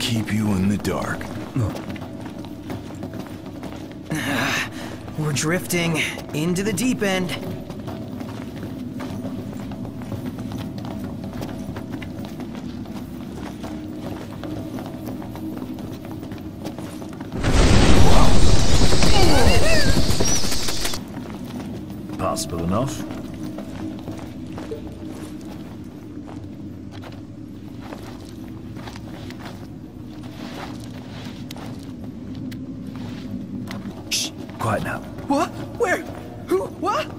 keep you in the dark. We're drifting into the deep end. Possible enough. Quiet now. What? Where? Who? What?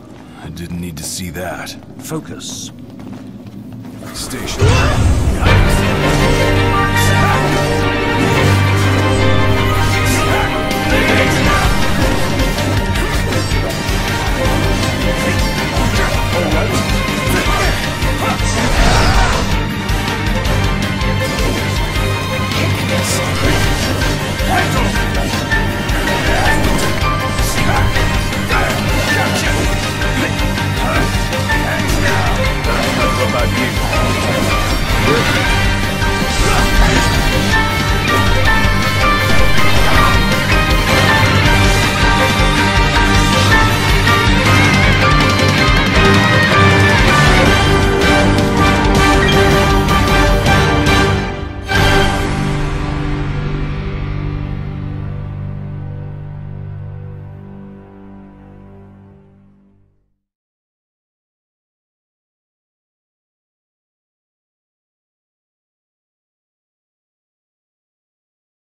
I didn't need to see that. Focus. Station.